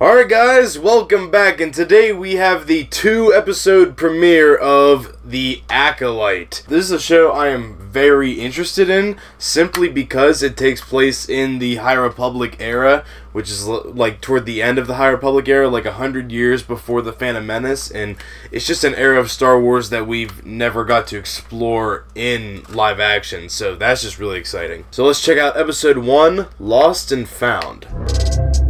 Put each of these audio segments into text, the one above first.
Alright guys, welcome back, and today we have the two episode premiere of The Acolyte. This is a show I am very interested in, simply because it takes place in the High Republic era, which is like toward the end of the High Republic era, like a hundred years before the Phantom Menace, and it's just an era of Star Wars that we've never got to explore in live action, so that's just really exciting. So let's check out episode 1, Lost and Found.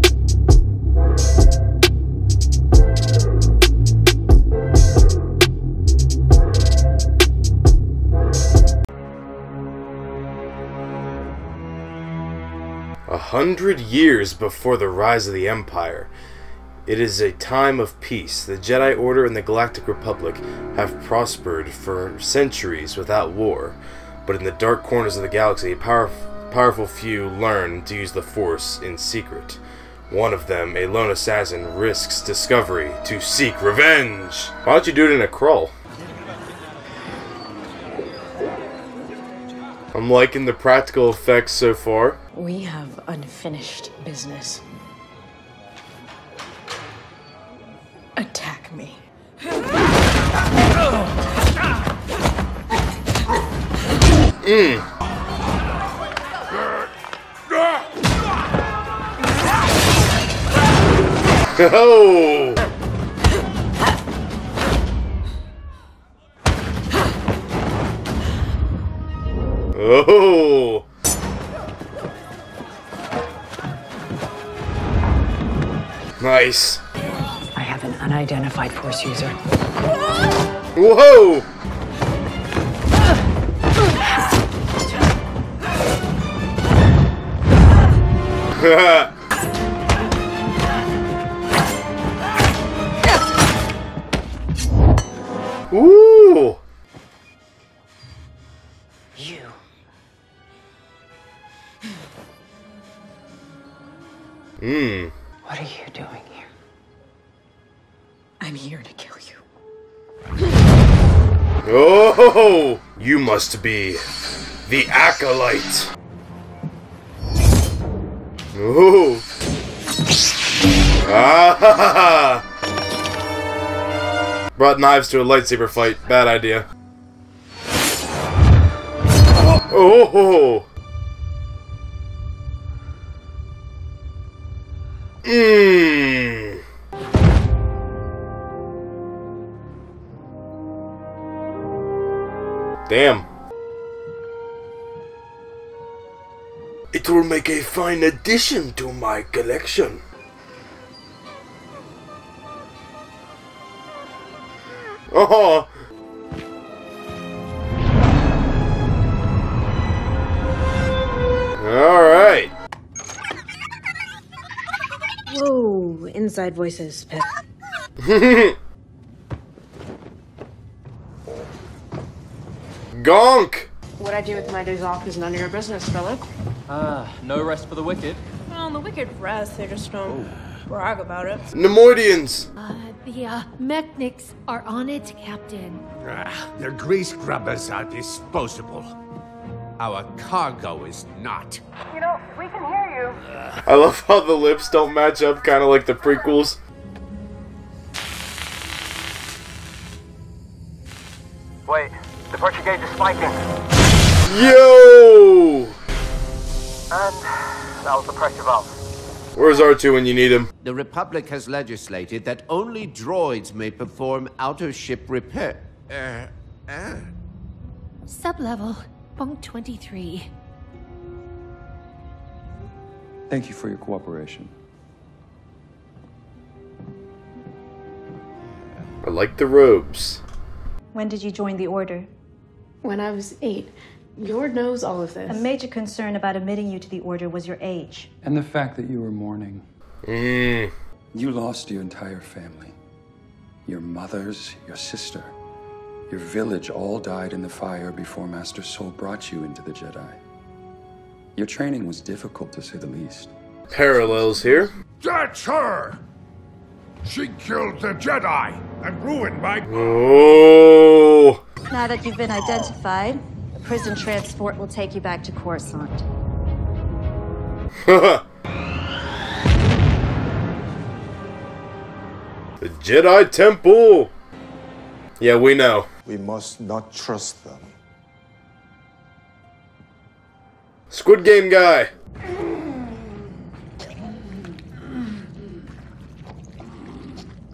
Hundred years before the rise of the Empire. It is a time of peace. The Jedi Order and the Galactic Republic have prospered for centuries without war, but in the dark corners of the galaxy, a power, powerful few learn to use the Force in secret. One of them, a lone assassin, risks discovery to seek revenge. Why don't you do it in a crawl? I'm liking the practical effects so far. We have unfinished business. Attack me. Mm. Oh! Oh! Nice. I have an unidentified force user. Whoa! Ooh! must be the acolyte. Oh! Ah! Ha, ha, ha. Brought knives to a lightsaber fight. Bad idea. Oh! Mmm. Damn. It will make a fine addition to my collection. Oh. All right. Whoa, inside voices, Pip. Gonk. What I do with my days off is none of your business, Philip. Ah, no rest for the wicked. Well, the wicked rest, they just don't brag about it. Neimoidians. Uh, the uh, mechanics are on it, Captain. Ah, their grease grubbers are disposable. Our cargo is not. You know, we can hear you. I love how the lips don't match up, kind of like the prequels. Wait, the pressure gauge is spiking. Yo! That was the pressure valve. Where's R2 when you need him? The Republic has legislated that only droids may perform outer ship repair. Uh, uh. Sublevel, bunk 23. Thank you for your cooperation. I like the robes. When did you join the Order? When I was eight, Yord knows all of this. A major concern about admitting you to the Order was your age. And the fact that you were mourning. Mmm. You lost your entire family. Your mothers, your sister, your village all died in the fire before Master Sol brought you into the Jedi. Your training was difficult to say the least. Parallels here. That's her! She killed the Jedi and ruined my. Oh. Now that you've been identified, a prison transport will take you back to Coruscant. The Jedi Temple! Yeah, we know. We must not trust them. Squid Game guy!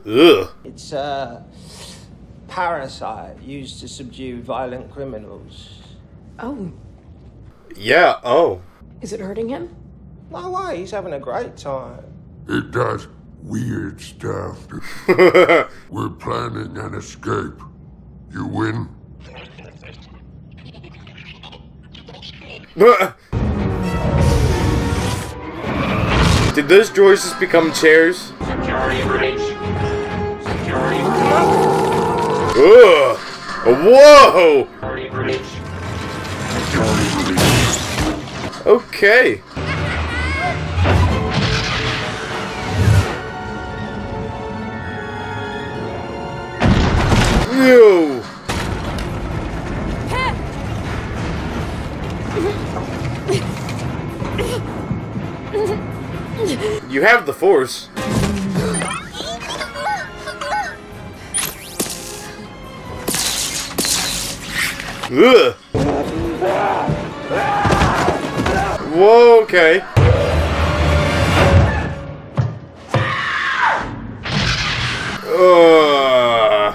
Ugh. It's a parasite used to subdue violent criminals. Oh, Yeah, oh. is it hurting him? No way, he's having a great time. It does weird stuff. We're planning an escape. You win? Did those droids just become chairs? Security breach. Security Ugh! Whoa! Security breach. Okay. No. You have the force. Ugh. Whoa, okay. Ugh.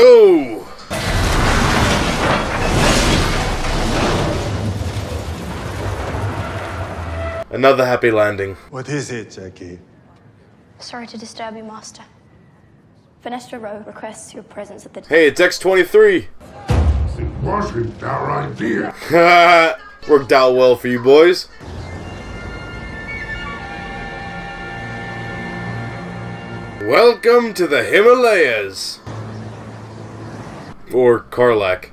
Oh. Another happy landing. What is it, Jecki? Sorry to disturb you, Master. Vernestra Rwoh requests your presence at the. Hey, it's X23. It wasn't our idea. Worked out well for you boys. Welcome to the Himalayas. Or Carlac.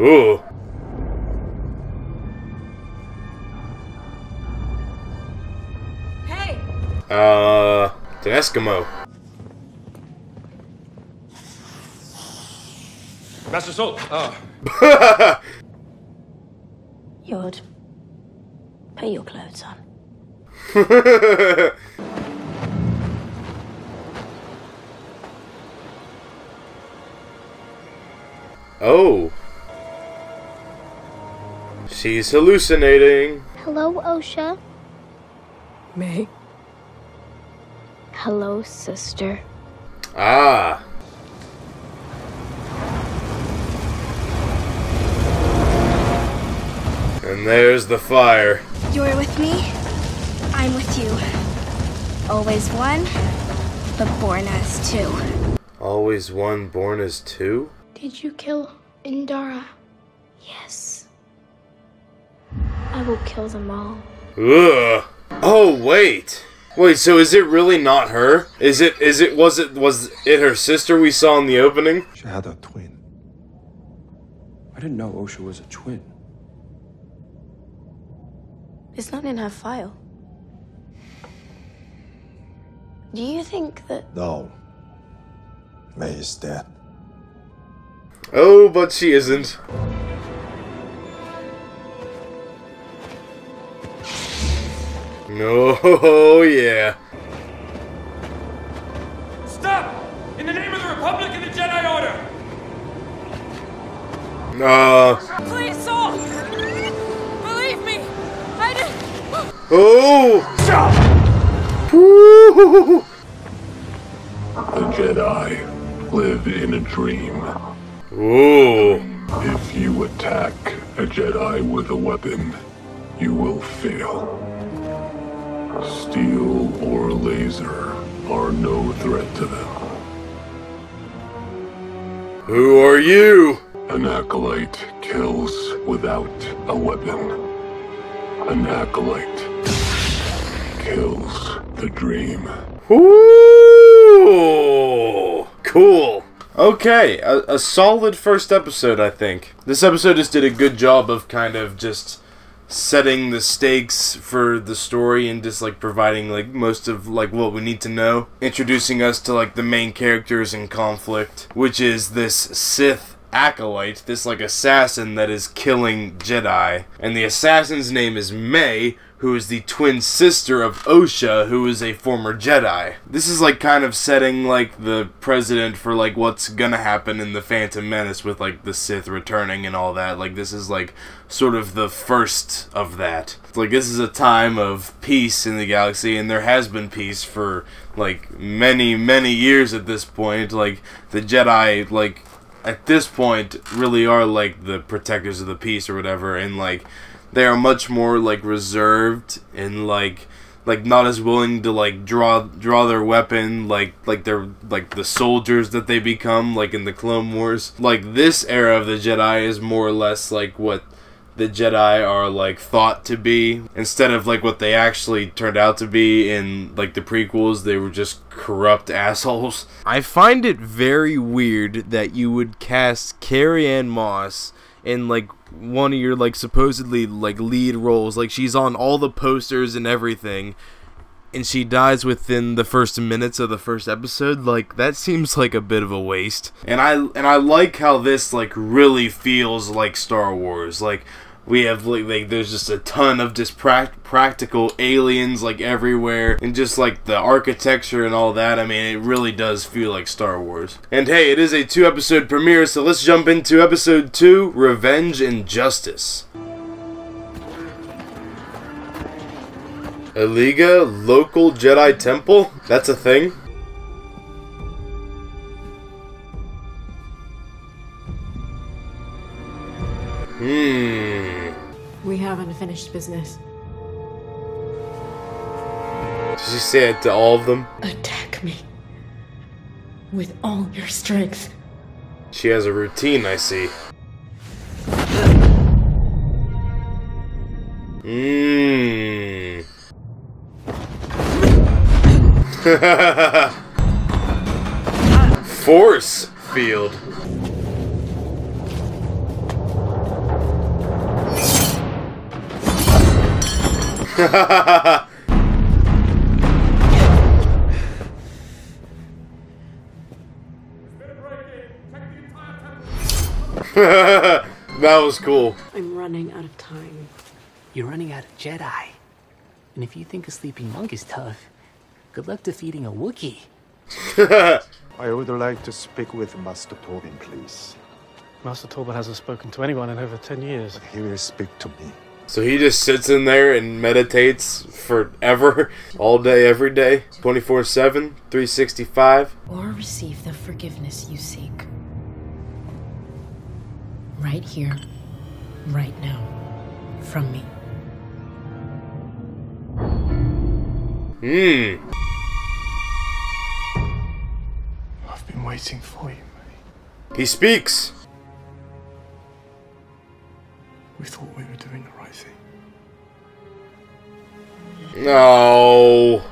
Ooh. Hey! Uh, it's an Eskimo. Master Sol. Ah. Yod. Put your clothes on. oh. She's hallucinating. Hello, Osha. Mae. Hello, sister. Ah. And there's the fire. You're with me. I'm with you. Always one, but born as two. Always one born as two? Did you kill Indara? Yes. I will kill them all. Ugh. Oh wait. Wait, so is it really not her? Is it is it was it was it her sister we saw in the opening? She had a twin. I didn't know Osha was a twin. It's not in her file. Do you think that. No. Mae is dead. Oh, but she isn't. No, oh, yeah. Stop! In the name of the Republic and the Jedi Order! Uh, oh! The Jedi live in a dream. Ooh. If you attack a Jedi with a weapon, you will fail. Steel or laser are no threat to them. Who are you? An acolyte kills without a weapon. An acolyte kills the dream. Ooh, cool. Okay, a, a solid first episode, I think. This episode just did a good job of kind of just setting the stakes for the story and just like providing like most of like what we need to know introducing us to like the main characters in conflict which is this sith acolyte, this like assassin that is killing Jedi. And the assassin's name is Mae, who is the twin sister of Osha, who is a former Jedi. This is like kind of setting like the president for like what's gonna happen in the Phantom Menace with like the Sith returning and all that. Like this is like sort of the first of that. It's like this is a time of peace in the galaxy and there has been peace for like many many years at this point. Like the Jedi like at this point really are like the protectors of the peace or whatever and like they are much more like reserved and like like not as willing to like draw draw their weapon like like they're like the soldiers that they become like in the clone wars. Like this era of the jedi is more or less like what the jedi are like thought to be instead of like what they actually turned out to be in like the prequels. They were just corrupt assholes. I find it very weird that you would cast carrie anne moss in like one of your like supposedly like lead roles. Like she's on all the posters and everything and she dies within the first minutes of the first episode. Like that seems like a bit of a waste. And i and i like how this like really feels like star wars. Like we have like, like there's just a ton of just pra- practical aliens like everywhere and just like the architecture and all that i mean it really does feel like star wars and hey it is a two episode premiere so let's jump into episode two revenge and justice Olega local Jedi temple? That's a thing? Hmm. We have unfinished business. Does he say it to all of them? Attack me. With all your strength. She has a routine, I see. Mmm. Force field. that was cool. I'm running out of time. You're running out of Jedi. And if you think a sleeping monk is tough, good luck defeating a Wookiee. I would like to speak with Master Torbin, please. Master Talbot hasn't spoken to anyone in over 10 years. He will speak to me. So he just sits in there and meditates forever, all day, every day, 24 7, 365. Or receive the forgiveness you seek. Right here, right now, from me. Hmm. I've been waiting for you. mate. He speaks. We thought we were doing the right thing. No.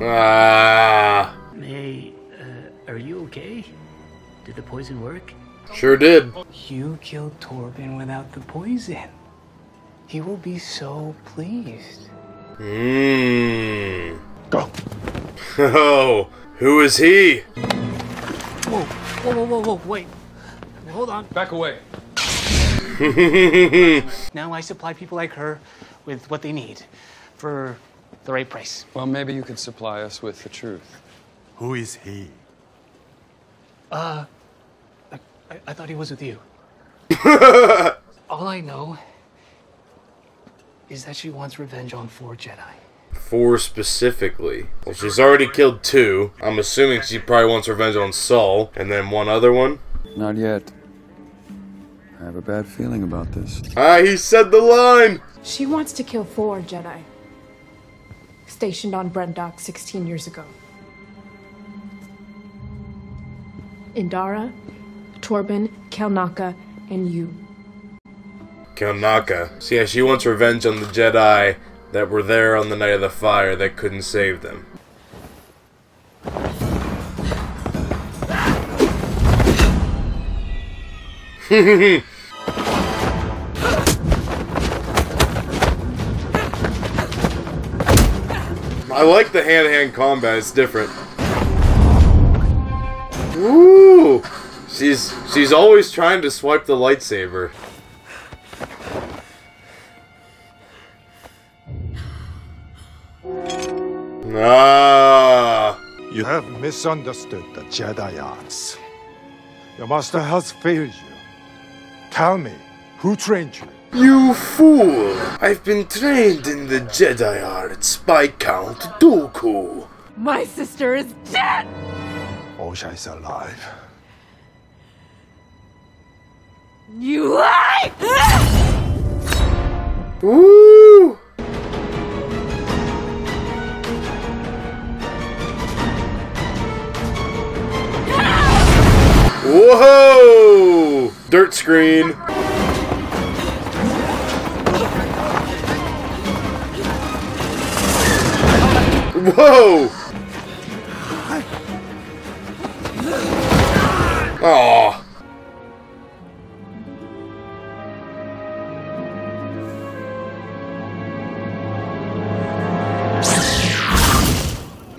Ah. Mae, uh, are you okay? Did the poison work? Sure did. You killed Torbin without the poison. He will be so pleased. Mmm. Go. Oh, who is he? Whoa, whoa, whoa, whoa, whoa, wait. Hold on. Back away. Now I supply people like her with what they need for the right price. Well, maybe you could supply us with the truth. Who is he? Uh, I, I, I thought he was with you. All I know is that she wants revenge on four Jedi. Four specifically. Well, she's already killed two. I'm assuming she probably wants revenge on Sol, and then one other one. Not yet. I have a bad feeling about this. Ah, he said the line. She wants to kill four Jedi. Stationed on Brendok 16 years ago. Indara, Torbin, Kelnacca, and you. Kelnacca. So yeah, she wants revenge on the Jedi that were there on the night of the fire that couldn't save them. I like the hand-to-hand combat. It's different. Woo! She's she's always trying to swipe the lightsaber. Ah. You have misunderstood the Jedi arts. Your master has failed you. Tell me, who trained you? You fool! I've been trained in the Jedi arts by Count Dooku. My sister is dead! Osha is alive. You lie! Woo! Whoa! Dirt screen. Whoa! Aw.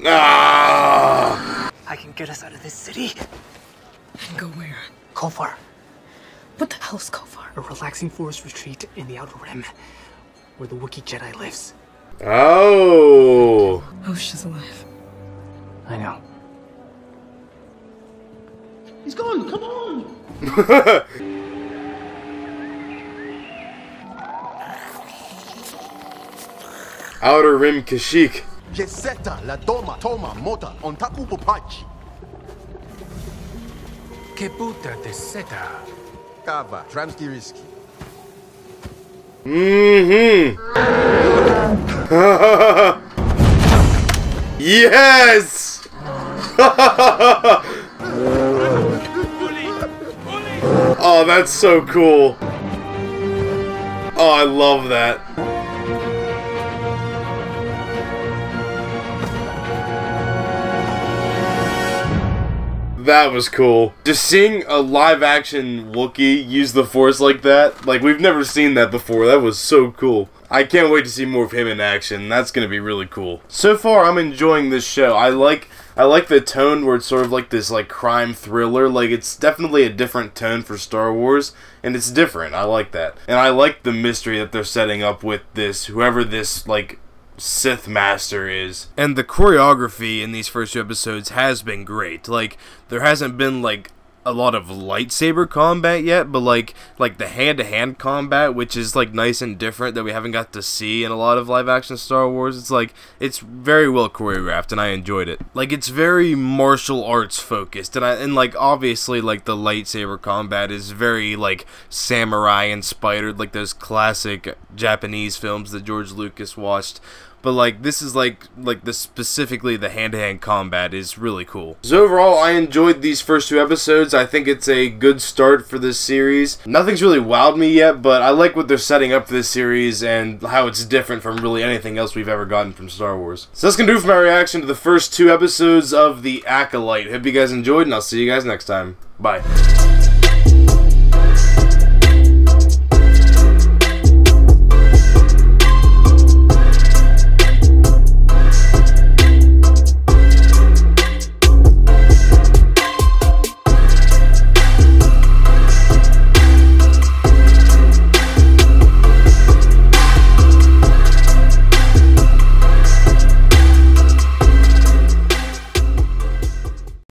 Ah. I can get us out of this city. And go where? Khofar. What the hell's Khofar? A relaxing forest retreat in the Outer Rim, where the Wookiee Jedi lives. Oh. Oh, she's alive. I know. He's gone. Come on. Outer Rim Kashyyyk. Geseta la doma toma mota on taku pupachi. Que puta de seta. Kava, Tramskiriski. Mm-hmm. yes! oh, that's so cool. Oh, I love that. That was cool. Just seeing a live action Wookiee use the Force like that, like we've never seen that before. That was so cool. I can't wait to see more of him in action. That's gonna be really cool. So far, I'm enjoying this show. I like I like the tone where it's sort of like this like crime thriller. Like it's definitely a different tone for Star Wars, and it's different. I like that, and I like the mystery that they're setting up with this. Whoever this like Sith Master is. And the choreography in these first two episodes has been great. Like there hasn't been like a lot of lightsaber combat yet, but like like the hand-to-hand combat, which is like nice and different that we haven't got to see in a lot of live-action Star Wars. It's like it's very well choreographed, and I enjoyed it. Like it's very martial arts focused, and I and like obviously like the lightsaber combat is very like samurai inspired, like those classic Japanese films that George Lucas watched but like this is like like the specifically the hand-to-hand combat is really cool. So overall i enjoyed these first two episodes. I think it's a good start for this series. Nothing's really wowed me yet but i like what they're setting up for this series and how it's different from really anything else we've ever gotten from star wars. So that's gonna do for my reaction to the first two episodes of the acolyte. Hope you guys enjoyed and i'll see you guys next time. Bye